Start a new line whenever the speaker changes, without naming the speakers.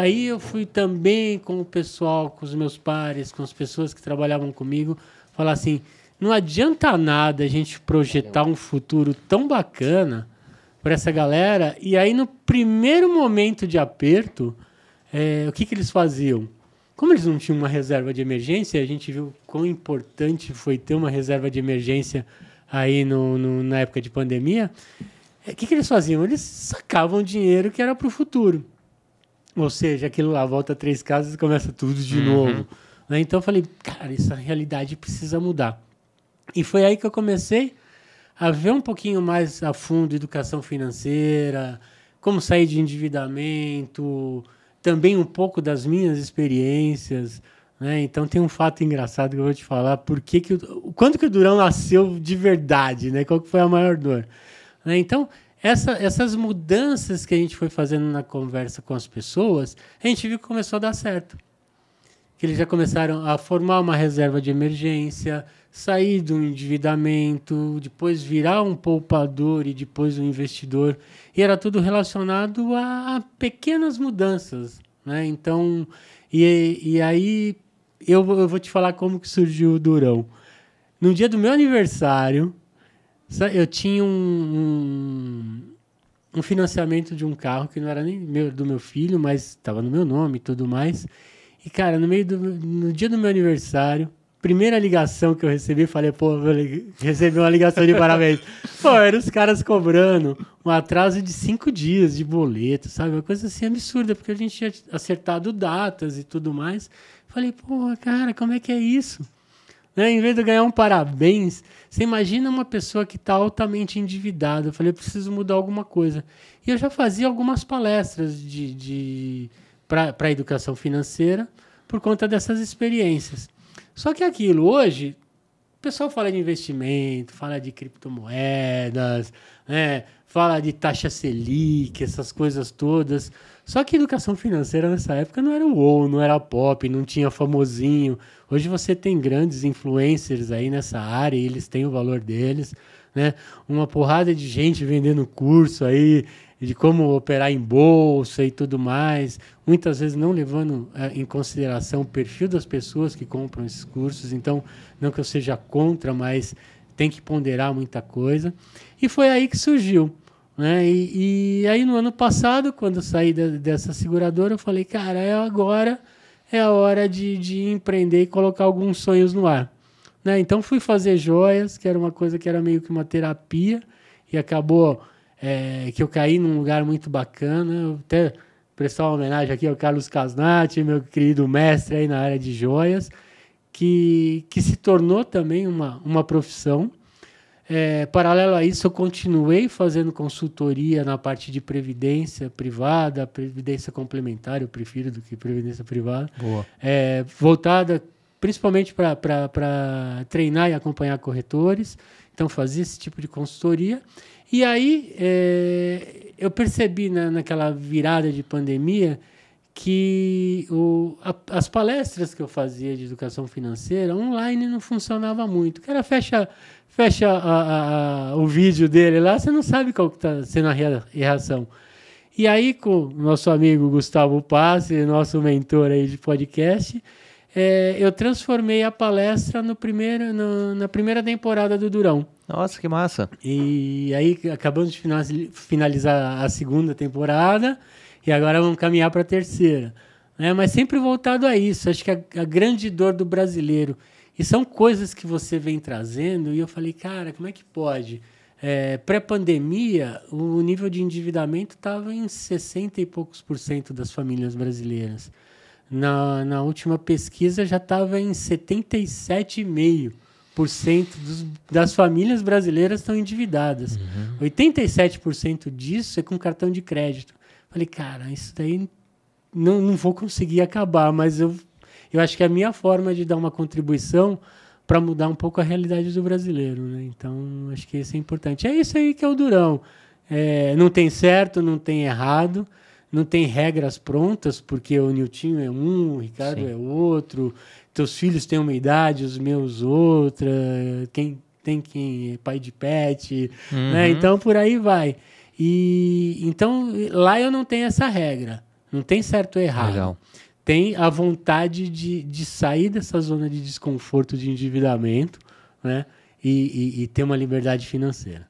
Aí eu fui também com o pessoal, com os meus pares, com as pessoas que trabalhavam comigo, falar assim: não adianta nada a gente projetar um futuro tão bacana para essa galera, e aí no primeiro momento de aperto, é, o que, que eles faziam? Como eles não tinham uma reserva de emergência, a gente viu quão importante foi ter uma reserva de emergência aí no, no na época de pandemia. O que, que eles faziam? Eles sacavam dinheiro que era para o futuro. Ou seja, aquilo lá, volta três casas e começa tudo de uhum. novo. Né? Então eu falei, cara, essa realidade precisa mudar. E foi aí que eu comecei a ver um pouquinho mais a fundo educação financeira, como sair de endividamento, também um pouco das minhas experiências. Né? Então tem um fato engraçado que eu vou te falar. Por que que o, quando que o Durão nasceu de verdade? Né? Qual que foi a maior dor? Né? Então, essa, essas mudanças que a gente foi fazendo na conversa com as pessoas, a gente viu que começou a dar certo. Que eles já começaram a formar uma reserva de emergência, sair do endividamento, depois virar um poupador e depois um investidor. E era tudo relacionado a, pequenas mudanças. Né? Então, e, e aí eu, eu vou te falar como que surgiu o Durão. No dia do meu aniversário, eu tinha um, um, um, financiamento de um carro que não era nem meu, do meu filho, mas estava no meu nome e tudo mais. E, cara, no meio do no dia do meu aniversário, primeira ligação que eu recebi, falei, pô, recebi uma ligação de parabéns. pô, eram os caras cobrando um atraso de cinco dias de boleto, sabe? Uma coisa assim absurda, porque a gente tinha acertado datas e tudo mais. Falei, pô, cara, como é que é isso? Né? Em vez de ganhar um parabéns, você imagina uma pessoa que está altamente endividada. Eu falei, eu preciso mudar alguma coisa. E eu já fazia algumas palestras de, de para educação financeira por conta dessas experiências. Só que aquilo, hoje, o pessoal fala de investimento, fala de criptomoedas, né? fala de taxa Selic, essas coisas todas. Só que educação financeira nessa época não era o ou, não era pop, não tinha famosinho. Hoje você tem grandes influencers aí nessa área e eles têm o valor deles, né? Uma porrada de gente vendendo curso aí de como operar em bolsa e tudo mais, muitas vezes não levando é, em consideração o perfil das pessoas que compram esses cursos. Então, não que eu seja contra, mas tem que ponderar muita coisa. E foi aí que surgiu. Né? E, e aí, no ano passado, quando saí de, dessa seguradora, eu falei, cara, é agora é a hora de, de empreender e colocar alguns sonhos no ar. Né? Então fui fazer joias, que era uma coisa que era meio que uma terapia, e acabou é, que eu caí num lugar muito bacana. Até prestar uma homenagem aqui ao Carlos Casnati, meu querido mestre aí na área de joias, que, que se tornou também uma, uma profissão. É, paralelo a isso, eu continuei fazendo consultoria na parte de previdência privada, previdência complementar, eu prefiro do que previdência privada. É, voltada principalmente para treinar e acompanhar corretores. Então, fazia esse tipo de consultoria. E aí, é, eu percebi na, naquela virada de pandemia que o, a, as palestras que eu fazia de educação financeira online não funcionava muito. O cara fecha fecha a, a, o vídeo dele lá, você não sabe qual está sendo a reação. E aí, com o nosso amigo Gustavo Passe, nosso mentor aí de podcast, é, eu transformei a palestra no primeiro, no, na primeira temporada do Durão.
Nossa, que massa!
E aí acabamos de finalizar a segunda temporada e agora vamos caminhar para a terceira. Né? Mas sempre voltado a isso. Acho que a, a grande dor do brasileiro e são coisas que você vem trazendo, e eu falei, cara, como é que pode? É, Pré-pandemia, o nível de endividamento estava em 60 e poucos por cento das famílias brasileiras. Na, na última pesquisa já estava em 77,5% das famílias brasileiras estão endividadas. Uhum. 87% disso é com cartão de crédito. Falei, cara, isso daí não, não vou conseguir acabar, mas eu eu acho que é a minha forma de dar uma contribuição para mudar um pouco a realidade do brasileiro. Né? Então, acho que isso é importante. É isso aí que é o Durão. É, não tem certo, não tem errado, não tem regras prontas, porque o Niltinho é um, o Ricardo Sim. é outro, teus filhos têm uma idade, os meus outra, quem tem quem é pai de pet, né? uhum. né? Então por aí vai. E então lá eu não tenho essa regra. Não tem certo ou errado.
Legal.
Tem a vontade de, de sair dessa zona de desconforto de endividamento, né? E, e, e ter uma liberdade financeira.